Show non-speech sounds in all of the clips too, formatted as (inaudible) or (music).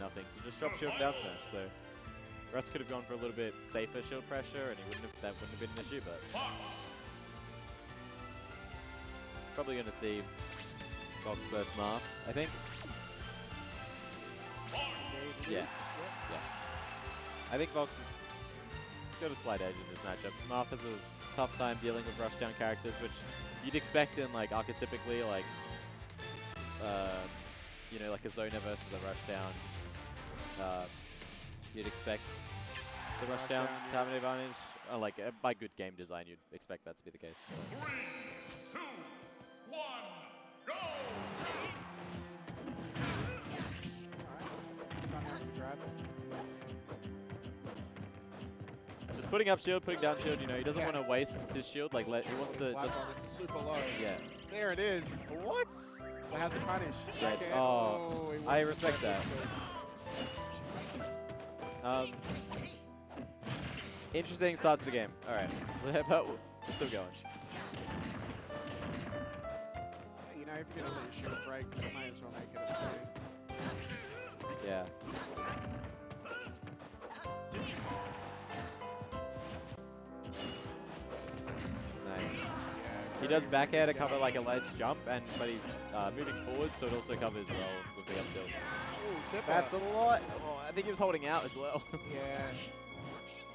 nothing to just drop shield down smash. So Russ could have gone for a little bit safer shield pressure, and he wouldn't have, that wouldn't have been an issue. But probably going to see Fox versus Marth, I think. Yeah. Yeah. I think Fox has got a slight edge in this matchup. Marth has a tough time dealing with rushdown characters, which you'd expect in like archetypically like uh, you know like a zoner versus a rushdown. Uh, you'd expect the rushdown Rushdown, to have an advantage. Uh, like uh, by good game design, you'd expect that to be the case. Three, two, one, go! Just putting up shield, putting down shield. You know, he doesn't Yeah. want to waste his shield. Like let he wants to. Just, Platform, it's super low. yeah. There it is. What? So how's it punish? Dead. Okay. Oh, he I respect that. Um, interesting start to the game. All right, (laughs) but we're still going. You know, if you're gonna let your break, you might as well make it a two. Yeah. He does back air to cover like a ledge jump, and but he's uh, moving forward, so it also covers well with the up tilt. Ooh. That's a lot. Oh, I think he was holding out as well. (laughs) Yeah.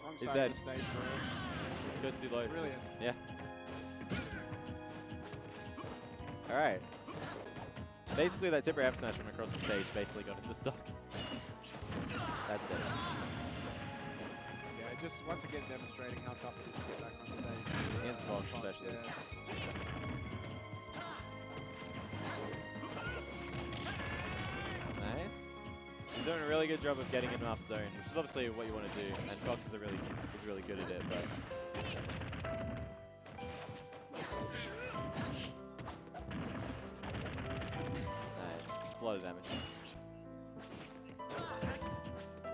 Wrong He's dead. of the stage for Goes too low. Brilliant. Yeah. All right. Basically, that tipper F smash from across the stage basically got into the stock. That's dead. Just once again demonstrating how tough it is to get back on stage. Against Vox Fox, especially. yeah. Uh, nice. He's doing a really good job of getting him off zone, which is obviously what you want to do. And Fox is a really is really good at it, but nice. A lot of damage.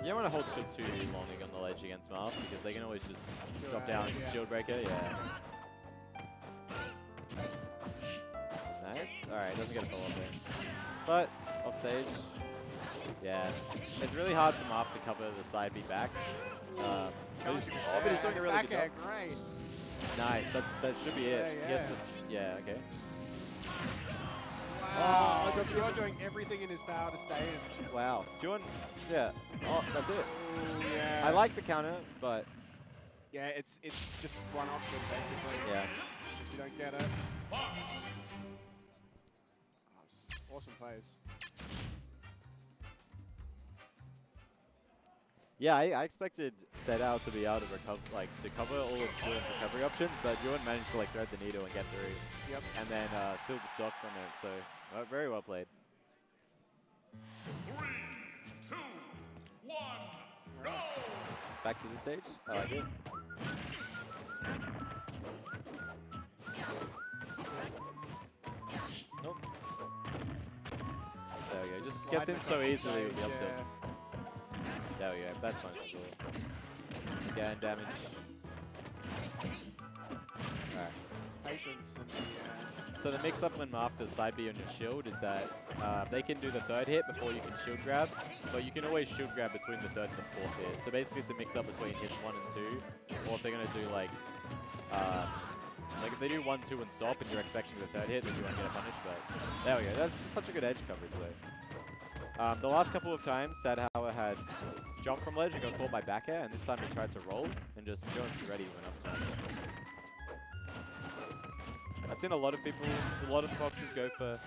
You don't want to hold shield too long on the ledge against Marth because they can always just drop out, down yeah. shield breaker. Yeah. Nice. All right, doesn't get a follow up there. But off stage. Yeah, it's really hard for Marth to cover the side B back. Um, but he's, oh, but he's doing a really back good job. great. Nice. That's that should be it. Yeah, yeah. yeah. Okay. Wow. that's You're doing everything in his power to stay in. Wow. Do you want? Yeah. Oh, that's it. Ooh, yeah. I like the counter, but Yeah, it's it's just one option basically. yeah. If you don't get it. Oh, awesome plays. Yeah, I, I expected Sadhour to be able to recover, like to cover all of Jordan's recovery options, but Jordan managed to like thread the needle and get through, Yep. and then uh, seal the stock from it. So uh, very well played. Three, two, one, go! Back to the stage. I like it. Nope. There we go. Just gets in so easily with the up stage, tilts. There we go. That's fine. Again, damage. Alright. Patience and the, uh, So the mix-up when does side B on your shield is that uh, they can do the third hit before you can shield grab, but you can always shield grab between the third and the fourth hit. So basically it's a mix-up between hits one and two, or if they're going to do like, uh, like if they do one, two, and stop, and you're expecting the third hit, then you won't get a punish, but there we go. That's such a good edge coverage though. Um, the last couple of times, Sadhour had jump from ledge and got caught by back air, and this time he tried to roll and just go and ready when up smash. I've seen a lot of people, a lot of foxes go for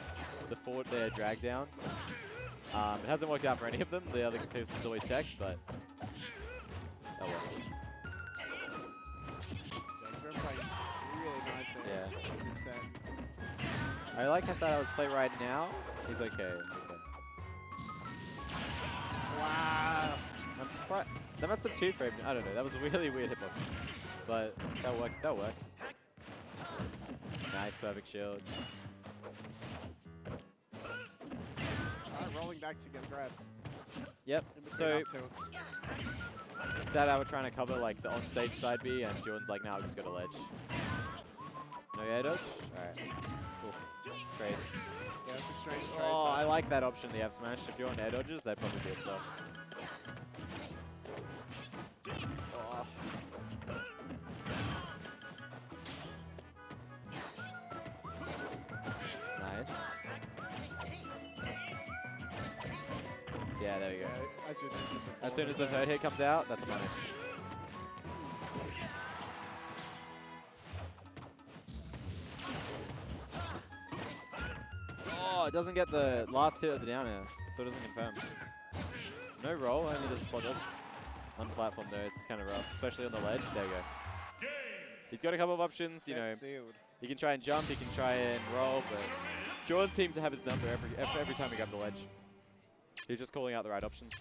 the forward their drag down. Um, it hasn't worked out for any of them. The other person's always teched, but oh well. yeah, really nice Yeah. in this set. I like how Sadhour's play right now. He's okay. I'm surprised. That must have two framed. I don't know. That was a really weird hitbox, but that worked. That worked. Nice, perfect shield. Alright, rolling back to get grab. Yep. So. Sadhour trying to cover like the on-stage side B, and Jordan's like, "Now I've just got a ledge." No air dodge. All right. Cool. trades. Yeah, it's a strange trade. Oh, I like that option, the F smash. If you're on air dodges, that'd probably be a stop. Yeah, there we go. Yeah, as soon as the third hit comes out, that's a punish. Oh, it doesn't get the last hit of the down air, so it doesn't confirm. No roll, only just spot dodge. On platform though, it's kind of rough, especially on the ledge. There we go. He's got a couple of options, you know. sealed. He can try and jump, he can try and roll, but Jordan seems to have his number every every, every time he grab the ledge. He's just calling out the right options.